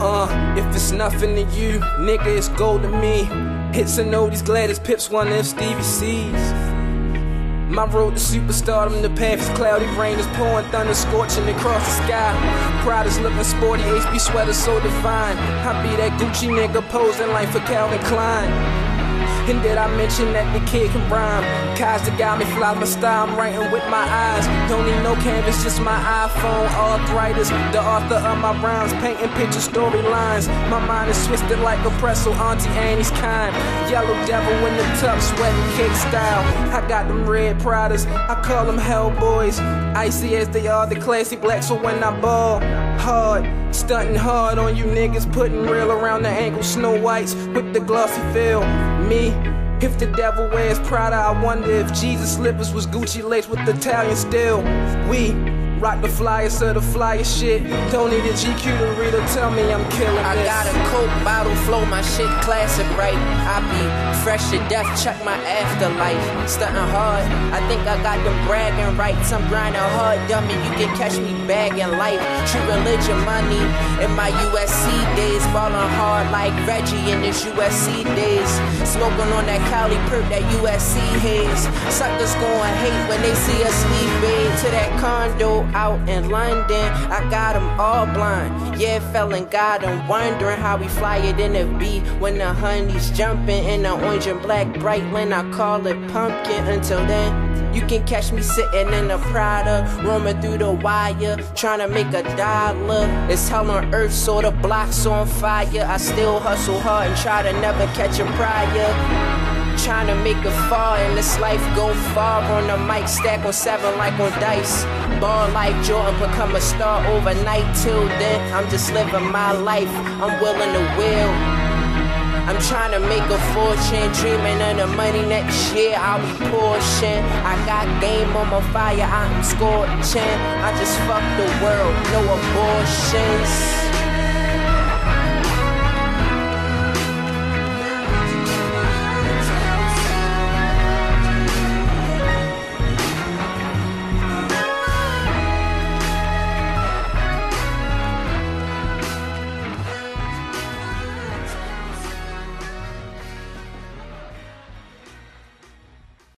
Uh, if it's nothing to you, nigga, it's gold to me. Hits and oldies, Gladys Pips, one if Stevie sees. My road to superstardom, the path is cloudy, rain is pouring, thunder scorching across the sky. Pride is looking sporty, HB sweater so divine. I be that Gucci nigga posing like for Calvin Klein. And did I mention that the kid can rhyme? Kai's the guy me fly my style, I'm writing with my eyes. Don't need no canvas, just my iPhone. Arthritis, the author of my rhymes, painting picture storylines. My mind is twisted like a pretzel, Auntie Annie's kind. Yellow devil in the tub, sweating cake style. I got them red Pradas, I call them Hellboys. Icy as they are, the classy black, so when I ball hard, stunting hard on you niggas, putting real around the ankle, snow whites with the glossy feel. Me, if the devil wears Prada, I wonder if Jesus slippers was Gucci lace with Italian steel. We rock the flyers of the flyer shit. Don't need a GQ to read or tell me I'm killing I this. got a coke bottle flow, my shit classic, right? I be fresh to death, check my afterlife. Stunting hard, I think I got the bragging rights. I'm grinding hard, dummy. You can catch me bagging life. True religion money in my USC days. Ballin' hard like Reggie in his USC days. Smoking on that Cali perp, that USC haze. Suckers going hate when they see us leave babe to that condo out in London. I got them all blind. Yeah, fell in God and wondering how we fly it in the B when the honey's jumping in the orange and black bright when I call it pumpkin. Until then, you can catch me sitting in a Prada, roaming through the wire, trying to make a dollar. It's hell on earth, so the block's on fire. I still hustle hard and try to never catch a prior. Trying to make it far in this life, go far on the mic, stack on seven like on dice. Ball like Jordan, become a star overnight. Till then, I'm just living my life. I'm willing to will. I'm trying to make a fortune, dreaming of the money next year. I'll be portion. I got game on my fire, I'm scorching. I just fuck the world, no abortions.